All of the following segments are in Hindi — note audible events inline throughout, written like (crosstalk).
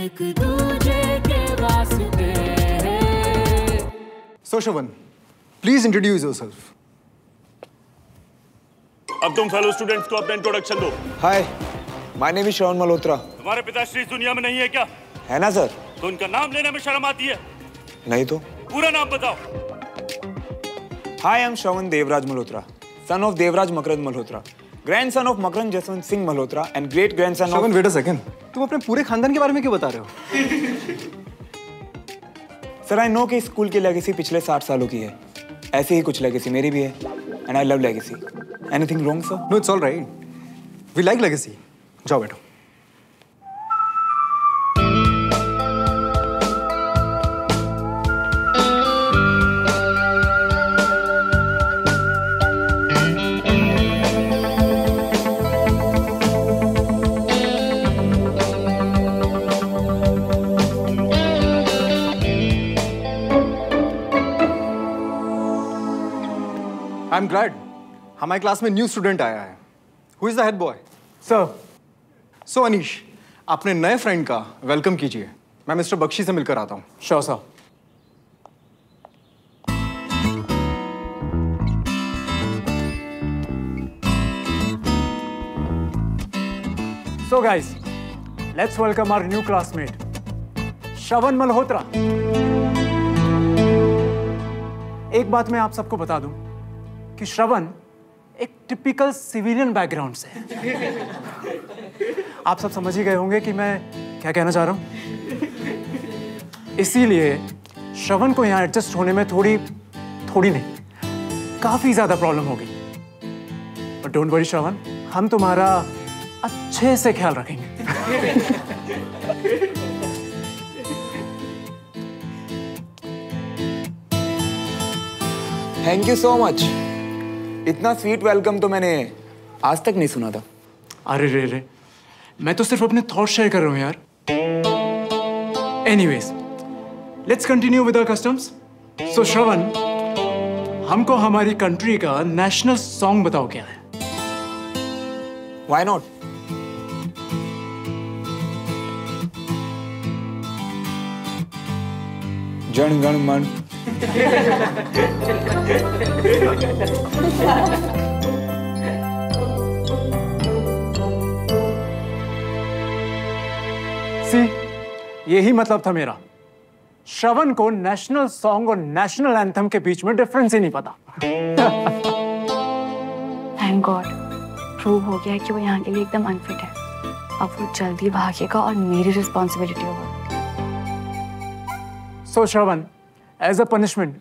एक दूजे के वास्ते। So, Shavan, please introduce yourself. अब तुम फेलो स्टूडेंट्स को अपना इंट्रोडक्शन दो। Hi my name is Shravan Malhotra तुम्हारे पिताश्री इस दुनिया में नहीं है क्या? है ना सर तो उनका नाम लेने में शर्म आती है। नहीं तो? पूरा नाम बताओ। Hi I am Shravan Devraj Malhotra son of Devraj Makarand Malhotra grandson of Makaran Jaswant Singh Malhotra and great grandson of wait a second. तुम अपने पूरे खानदान के बारे में क्यों बता रहे हो? सर आई नो कि स्कूल की लेगेसी पिछले साठ सालों की है। ऐसी ही कुछ लेगेसी मेरी भी है and I love legacy anything wrong sir no it's all right we like legacy जाओ बैठो। आई एम ग्लैड हमारे क्लास में न्यू स्टूडेंट आया है। Who is the head boy sir so Anish अपने नए फ्रेंड का वेलकम कीजिए। मैं मिस्टर बख्शी से मिलकर आता हूँ। Sure sir So guys, let's welcome our new classmate, Shravan Malhotra एक बात मैं आप सबको बता दूँ। कि श्रवण एक टिपिकल सिविलियन बैकग्राउंड से आप सब समझ ही गए होंगे कि मैं क्या कहना चाह रहा हूँ। इसीलिए श्रवण को यहाँ एडजस्ट होने में थोड़ी थोड़ी नहीं, काफ़ी ज़्यादा प्रॉब्लम होगी बट डोंट वरी श्रवण, हम तुम्हारा अच्छे से ख्याल रखेंगे। थैंक यू सो मच इतना स्वीट वेलकम तो मैंने आज तक नहीं सुना था। अरे रे रे मैं तो सिर्फ़ अपने थॉट शेयर कर रहा हूँ यार। Anyways let's continue with our customs so Shravan हमको हमारी कंट्री का नेशनल सॉन्ग बताओ क्या है? वाई नॉट जन गण मन सी यही मतलब था मेरा श्रवण को नेशनल सॉन्ग और नेशनल एंथम के बीच में डिफरेंस ही नहीं पता थैंक गॉड प्रूव हो गया कि वो यहाँ के लिए एकदम अनफिट है अब वो जल्दी भागेगा और मेरी रिस्पॉन्सिबिलिटी होगा so Shravan as a punishment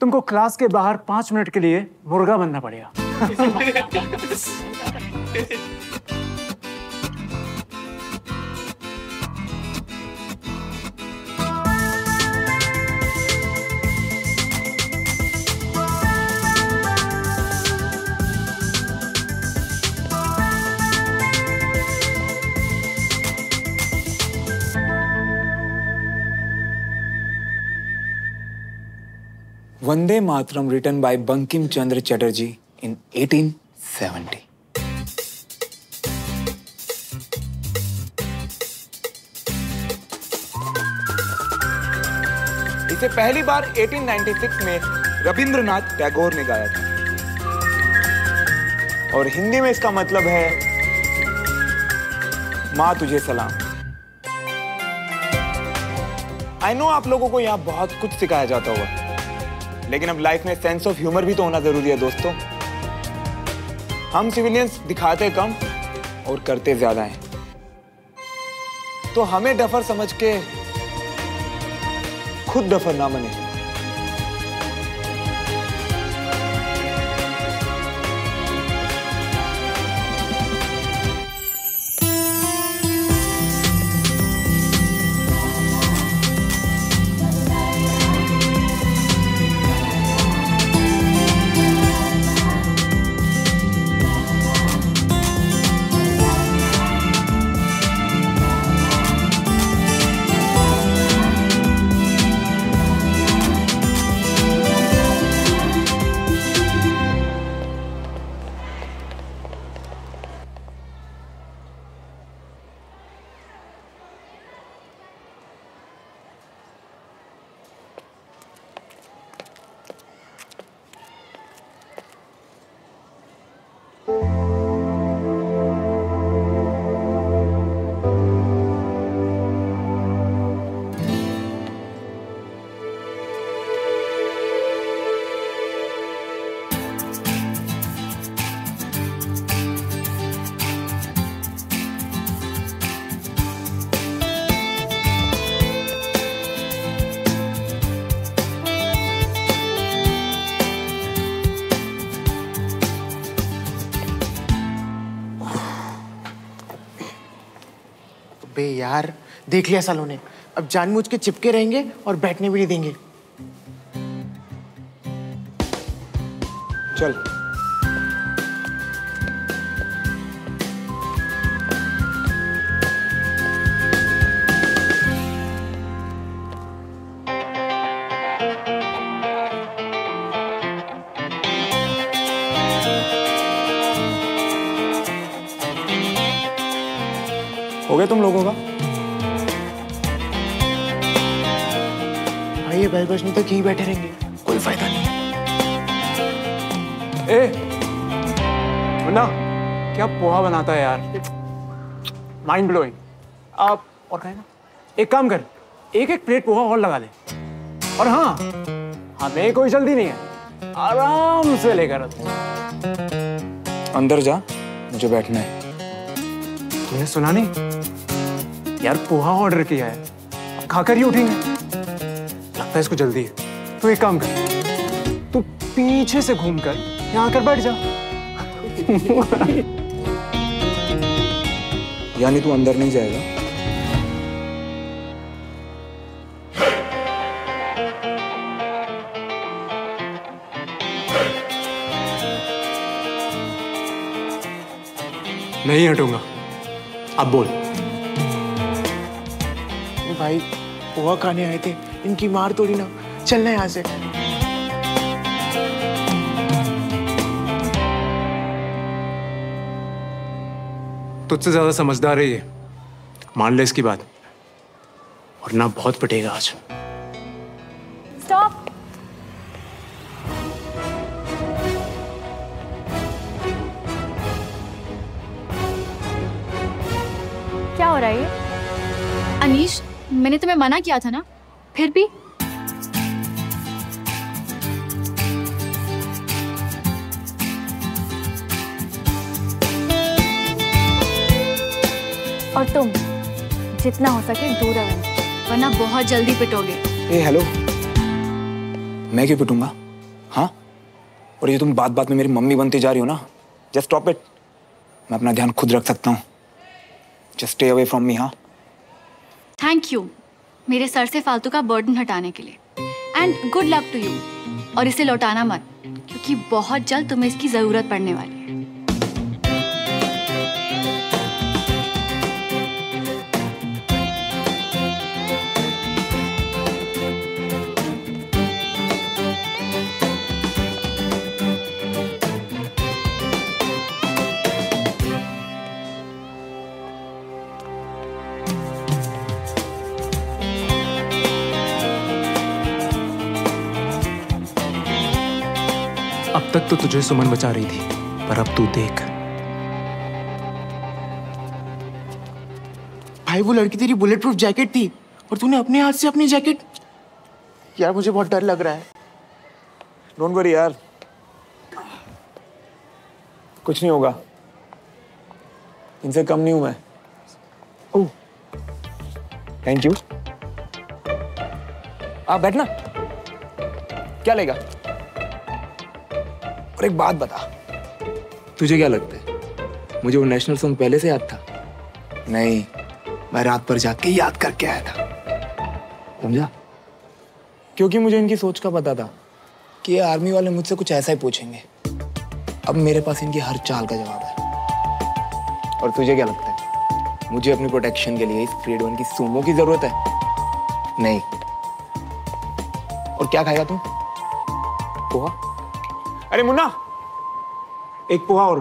तुमको क्लास के बाहर पाँच मिनट के लिए मुर्गा बनना पड़ेगा। (laughs) (laughs) Vande Matram written by Bankim Chandra Chatterjee in 1870. इसे पहली बार 1896 में रविंद्रनाथ टैगोर ने गाया था। और हिंदी में इसका मतलब है, माँ तुझे सलाम। आई नो आप लोगों को यहाँ बहुत कुछ सिखाया जाता होगा। लेकिन अब लाइफ में सेंस ऑफ़ ह्यूमर भी तो होना ज़रूरी है दोस्तों। हम सिविलियंस दिखाते कम और करते ज़्यादा हैं। तो हमें डफर समझ के खुद डफर ना बने। यार, देख लिया सालों ने। अब जानबूझ के चिपके रहेंगे और बैठने भी नहीं देंगे। चल। हो गया तुम लोगों का? भाई ये बैल बजने तक यही बैठे रहेंगे? कोई फ़ायदा नहीं। ए मुन्ना क्या पोहा बनाता है यार? माइंड ब्लोइंग आप और कहें ना एक काम कर एक एक प्लेट पोहा और लगा ले। और हाँ हमें कोई जल्दी नहीं है। आराम से लेकर अंदर जा मुझे बैठना है। तूने सुना नहीं? यार पोहा ऑर्डर किया है। खाकर ही उठेंगे। लगता है इसको जल्दी है। तू एक काम कर। तू पीछे से घूमकर यहाँ आकर बैठ जा। (laughs) यानी तू अंदर नहीं जाएगा। नहीं हटूँगा। अब बोल। भाई पोहा खाने आए थे। इनकी मार तोड़ी ना। चलना यहाँ से। तुझसे ज़्यादा समझदार है ये। मान ले इसकी बात। और ना बहुत पटेगा आज। स्टॉप क्या हो रहा है ये? अनीश मैंने तुम्हें मना किया था ना? फिर भी? और तुम, जितना हो सके दूर रहो, वरना बहुत जल्दी पिटोगे। ए हेलो मैं क्यों पिटूँगा? हाँ? और ये तुम बात बात में मेरी मम्मी बनती जा रही हो ना? जस्ट स्टॉप इट मैं अपना ध्यान खुद रख सकता हूँ। Just stay away from me हाँ? थैंक यू मेरे सर से फालतू का बर्डन हटाने के लिए। And good luck to you और इसे लौटाना मत, क्योंकि बहुत जल्द तुम्हें इसकी ज़रूरत पड़ने वाली। तो तुझे सुमन बचा रही थी पर अब तू देख। भाई वो लड़की तेरी बुलेट प्रूफ जैकेट थी और तूने अपने हाथ से अपनी जैकेट यार मुझे बहुत डर लग रहा है। डोंट वरी यार। कुछ नहीं होगा। इनसे कम नहीं हूँ मैं। ओह थैंक यू आप बैठना। क्या लेगा? और एक बात बता। तुझे क्या लगता है? मुझे वो नेशनल सॉन्ग पहले से याद था? नहीं, मैं रात पर जाके याद करके आया था। समझा? क्योंकि मुझे इनकी सोच का पता था कि ये आर्मी वाले मुझसे कुछ ऐसा ही पूछेंगे। अब मेरे पास इनकी हर चाल का जवाब है। और तुझे क्या लगता है? मुझे अपनी प्रोटेक्शन के लिए इस ग्रेड वन की सूमो की ज़रूरत है? नहीं। और क्या खाएगा तुम पोहा? अरे मुन्ना एक पोहा और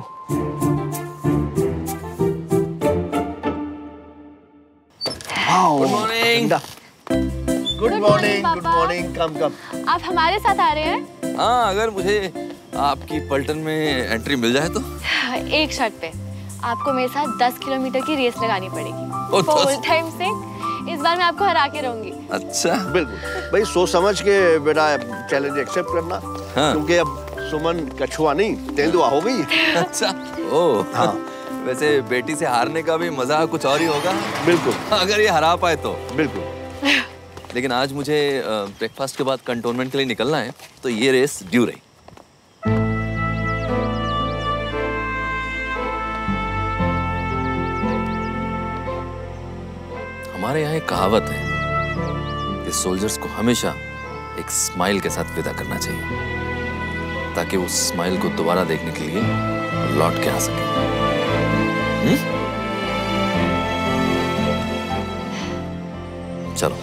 good morning good morning good morning come come आप हमारे साथ आ रहे हैं? हाँ अगर मुझे आपकी पलटन में एंट्री मिल जाए तो? एक शर्त पे। आपको मेरे साथ 10 किलोमीटर की रेस लगानी पड़ेगी। फुल टाइम से। इस बार मैं आपको हरा के रहूँगी। अच्छा। बिल्कुल। भाई सोच समझ के बेटा चैलेंज एक्सेप्ट करना। हाँ। क्योंकि अब सुमन कछुआ नहीं तेंदुआ हो गई। अच्छा। ओ। हाँ। वैसे बेटी से हारने का भी मज़ा कुछ और ही होगा। बिल्कुल। अगर ये हरा पाए तो। बिल्कुल। लेकिन आज मुझे ब्रेकफास्ट के बाद कंटोनमेंट के लिए निकलना है तो ये रेस ड्यू रही। हमारे यहाँ एक कहावत है कि सोल्जर्स को हमेशा एक स्माइल के साथ विदा करना चाहिए। ताकि उस स्माइल को दोबारा देखने के लिए लौट के आ सके। हम्म? चलो।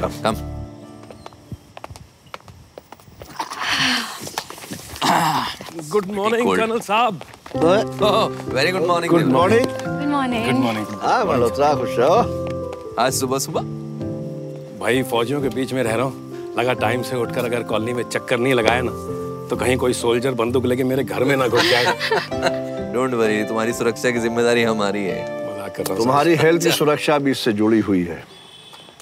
Come come good morning colonel साहब very good morning good morning good morning हाँ मल्होत्रा खुश रहो आज सुबह सुबह भाई फौजियों के बीच में रह रहा हूँ। लगा टाइम से उठकर अगर कॉलोनी में चक्कर नहीं लगाया ना तो कहीं कोई सोल्जर बंदूक लेके मेरे घर में ना घुस जाए। (laughs) डोंट वरी तुम्हारी सुरक्षा की ज़िम्मेदारी हमारी है। मज़ाक कर रहा तुम्हारी हेल्थ की सुरक्षा भी इससे जुड़ी हुई है।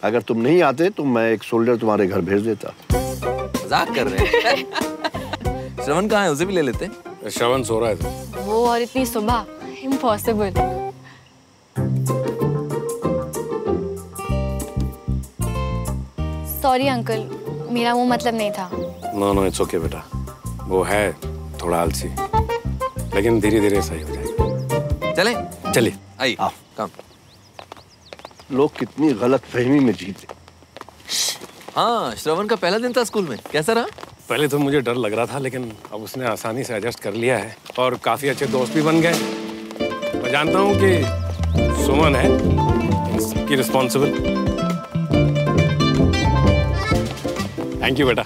अगर तुम नहीं आते तो मैं एक सोल्जर तुम्हारे घर भेज देता। मज़ाक कर रहे हैं। (laughs) श्रवण कहाँ है? उसे भी ले लेते हैं। श्रवण सो रहा है वो और इतनी सुबह इम्पॉसिबल सॉरी अंकल मेरा वो मतलब नहीं था। नो नो इट्स ओके बेटा। वो है थोड़ा आलसी लेकिन धीरे धीरे सही हो जाएगा। चले? चलिए। आई आओ। कम। लोग कितनी गलत फहमी में जीते। हाँ श्रवण का पहला दिन था स्कूल में। कैसा रहा? पहले तो मुझे डर लग रहा था लेकिन अब उसने आसानी से एडजस्ट कर लिया है और काफ़ी अच्छे दोस्त भी बन गए। मैं जानता हूँ कि सुमन है इसकी रिस्पॉन्सिबल थैंक यू बेटा।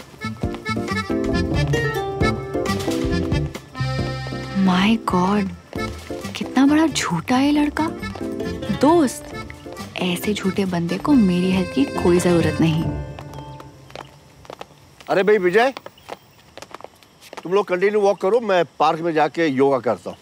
माय गॉड कितना बड़ा झूठा है लड़का। दोस्त ऐसे झूठे बंदे को मेरी हेल्प की कोई ज़रूरत नहीं। अरे भाई विजय तुम लोग कंटिन्यू वॉक करो मैं पार्क में जाके योगा करता हूँ।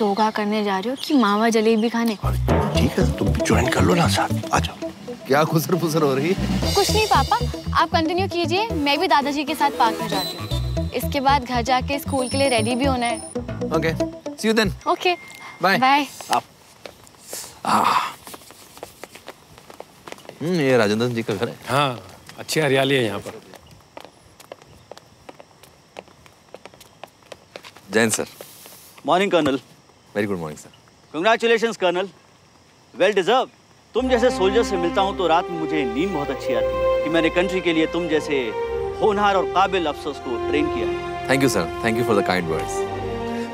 योगा करने जा रहे हो कि मावा जलेबी खाने? ठीक है तुम भी ज्वाइन कर लो ना साथ। आ जाओ। क्या खुसर फुसर हो रही है? कुछ नहीं पापा। आप कंटिन्यू कीजिए मैं भी दादाजी के साथ पार्क में जाती हूँ। इसके बाद घर जाके स्कूल के लिए रेडी भी होना है। Okay see you then okay Bye. Bye हम्म ये राजेंद्र जी का घर है। हाँ अच्छी हरियाली है यहाँ पर। Jain sir. Morning colonel very good morning sir congratulation colonel well deserve तुम जैसे सोल्जर से मिलता हूँ तो रात में मुझे नींद बहुत अच्छी आती है कि मैंने कंट्री के लिए तुम जैसे होनहार और काबिल अफसर्स को ट्रेन किया है। Thank you sir thank you for the kind words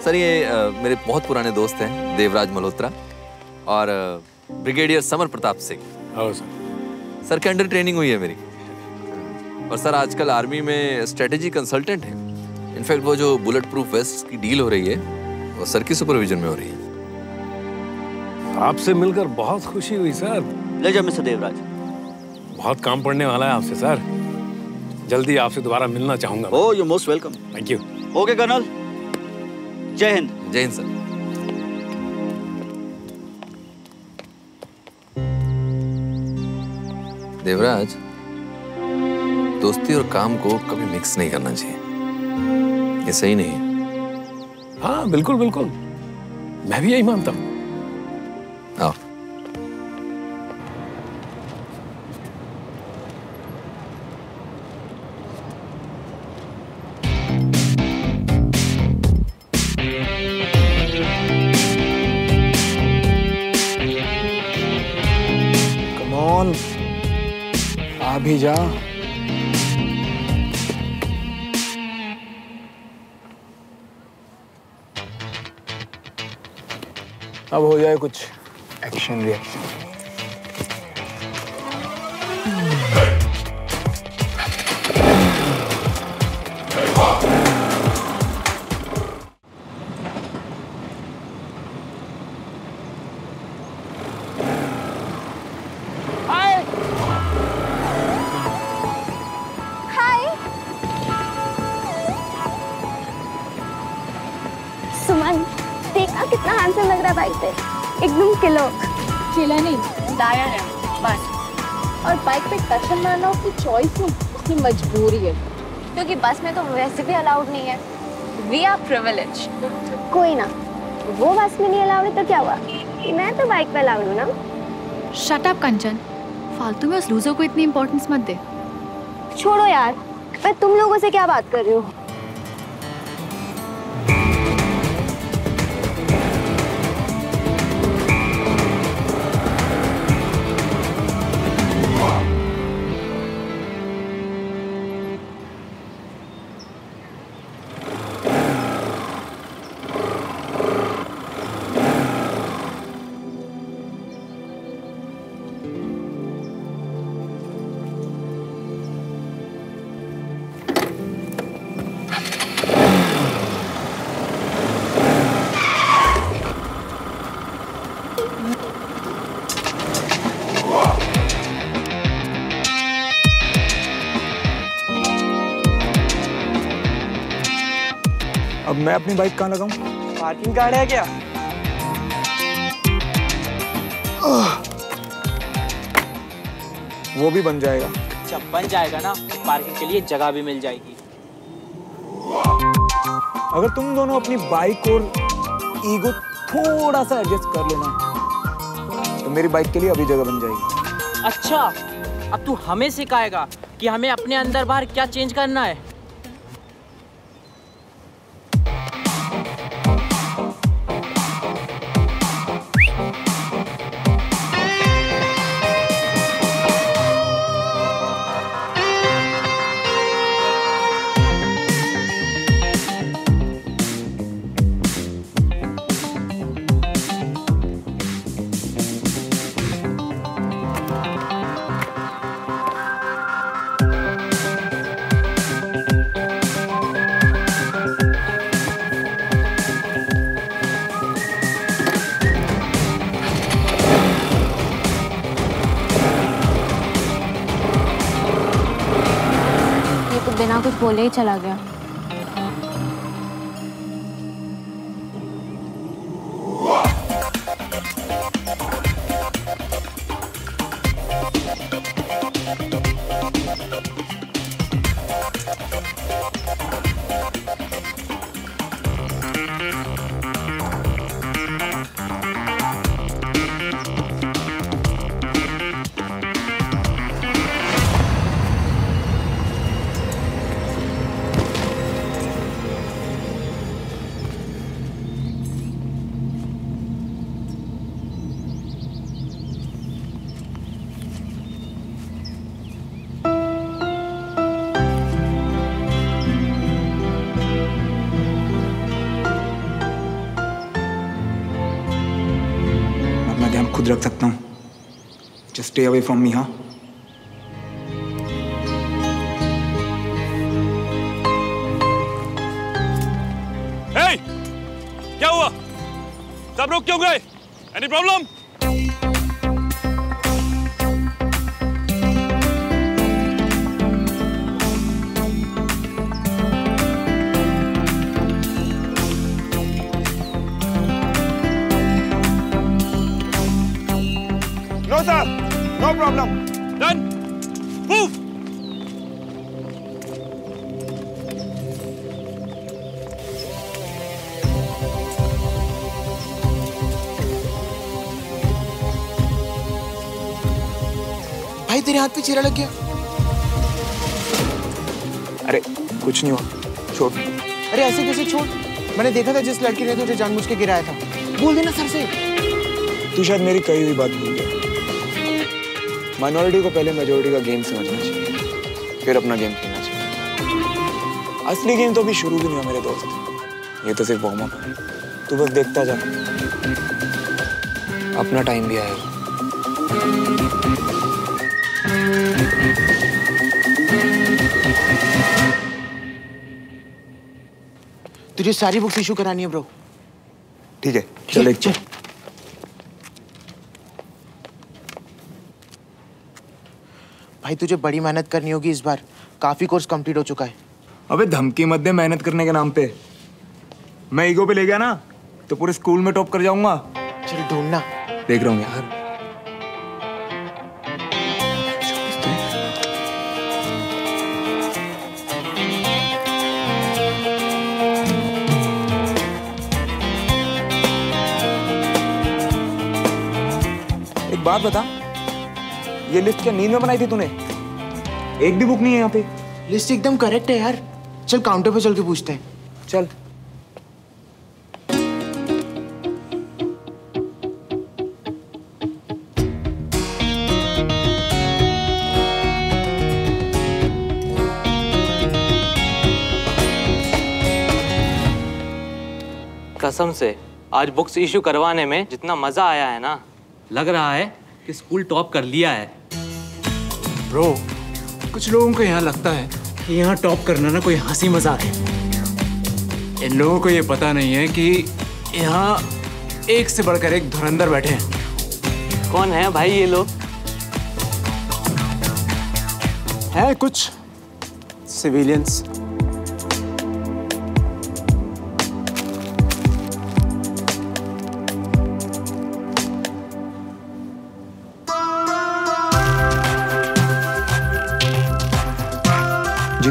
sir ये मेरे बहुत पुराने दोस्त हैं देवराज मल्होत्रा और brigadier Samar Pratap Singh. Sir sir के अंडर ट्रेनिंग हुई है मेरी। और सर आजकल आर्मी में स्ट्रेटेजी कंसल्टेंट हैं। इनफैक्ट वो जो बुलेट प्रूफ वेस्ट की डील हो रही है वो सर की सुपरविजन में हो रही है। आपसे मिलकर बहुत खुशी हुई सर। ले जाओ मिस्टर देवराज। बहुत काम पड़ने वाला है आपसे सर। जल्दी आपसे दोबारा मिलना चाहूँगा ओ you most welcome thank you okay colonel जय हिंद जय हिंद सर देवराज दोस्ती और काम को कभी मिक्स नहीं करना चाहिए। ये सही नहीं है। हाँ बिल्कुल बिल्कुल। मैं भी यही मानता हूँ। कम ऑन आ भी जा। अब हो जाए कुछ। एक्शन रिएक्शन देखा कितना हैंडसम लग रहा है बाइक पे। एकदम किलो खिला नहीं दाया है बस। और बाइक पे टशन मारना उसकी चॉइस नहीं उसकी मजबूरी है। क्योंकि बस में तो वैसे भी अलाउड नहीं है। वी आर प्रिविलेज कोई ना वो बस में नहीं अलाउड है तो क्या हुआ? मैं तो बाइक पे अलाउड हूँ ना। Shut up Kanchan. फालतू में उस लूजर को इतनी इंपॉर्टेंस मत दे। छोड़ो यार मैं तुम लोगों से क्या बात कर रही हूँ? मैं अपनी बाइक कहाँ लगाऊँ? पार्किंग कार्ड है क्या वो भी बन जाएगा। जब बन जाएगा ना पार्किंग के लिए जगह भी मिल जाएगी। अगर तुम दोनों अपनी बाइक और ईगो थोड़ा सा एडजस्ट कर लेना तो मेरी बाइक के लिए अभी जगह बन जाएगी। अच्छा अब तू हमें सिखाएगा कि हमें अपने अंदर बाहर क्या चेंज करना है। बोले ही चला गया। सकता हूँ। Just stay away from me हाँ! क्या हुआ? सब रुक क्यों गए? Any problem sir no problem done move भाई तेरे हाथ पे चीरा लग गया। अरे कुछ नहीं हुआ। छोड़। अरे ऐसे कैसे छोड़? मैंने देखा था जिस लड़की ने तुझे जानबूझ के गिराया था। बोल देना सर से। तू शायद मेरी कही हुई बात भूल गया। माइनॉरिटी को पहले मेजोरिटी का गेम समझना चाहिए फिर अपना गेम खेलना चाहिए। असली गेम तो अभी शुरू भी नहीं हुआ मेरे दोस्त। ये तो सिर्फ़ वार्म अप है। तू बस देखता जा। अपना टाइम भी आएगा तुझे सारी बुक्स इशू करानी है ब्रो ठीक है चल एक चल। भाई तुझे बड़ी मेहनत करनी होगी इस बार। काफ़ी कोर्स कंप्लीट हो चुका है। अबे धमकी मत दे मेहनत करने के नाम पे। मैं ईगो पे ले गया ना तो पूरे स्कूल में टॉप कर जाऊँगा। चल ढूंढना। देख रहा हूँ यार। एक बात बता ये लिस्ट क्या नींद में बनाई थी तूने? एक भी बुक नहीं है यहाँ पे। लिस्ट एकदम करेक्ट है यार। चल काउंटर पे चल के पूछते हैं। चल। कसम से आज बुक्स इशू करवाने में जितना मज़ा आया है ना लग रहा है कि स्कूल टॉप कर लिया है। ब्रो कुछ लोगों को यहाँ लगता है कि यहाँ टॉप करना ना कोई हँसी मज़ाक है। इन लोगों को ये पता नहीं है कि यहाँ एक से बढ़कर एक धुरंधर बैठे हैं। कौन है भाई ये लोग? है कुछ सिविलियंस।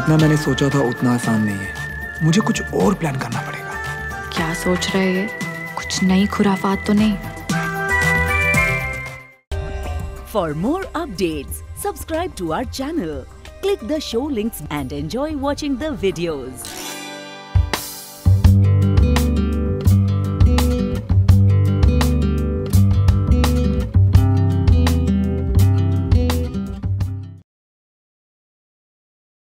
जितना मैंने सोचा था उतना आसान नहीं है। मुझे कुछ और प्लान करना पड़ेगा। क्या सोच रहे हैं? कुछ नई खुराफात तो नहीं? For more update subscribe to our channel click the show links and enjoy watching videos